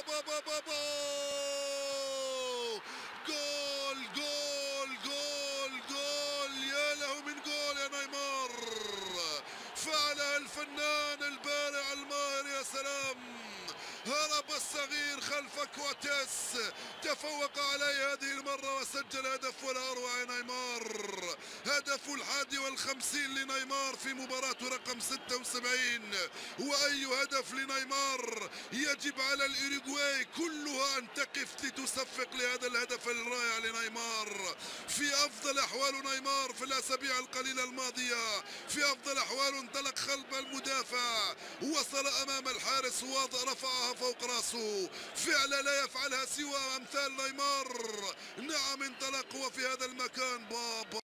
نيمار بابا بابا بابا. جول جول جول جول. يا له من جول يا نيمار. فعلها الفنان البارع الماهر يا سلام. هرب الصغير خلف كواتيس. تفوق عليه هذه المرة وسجل هدف ولا أروع يا نيمار. هدف الحادي والخمسين لنيمار في مباراته رقم 76 وأي هدف لنيمار يجب على الأوروغواي كلها أن تقف لتصفق لهذا الهدف الرائع لنيمار. في أفضل أحوال نيمار في الأسابيع القليلة الماضية في أفضل أحوال انطلق خلف المدافع وصل أمام الحارس ورفعها فوق راسه. فعلا لا يفعلها سوى أمثال نيمار. نعم انطلق وفي هذا المكان بابا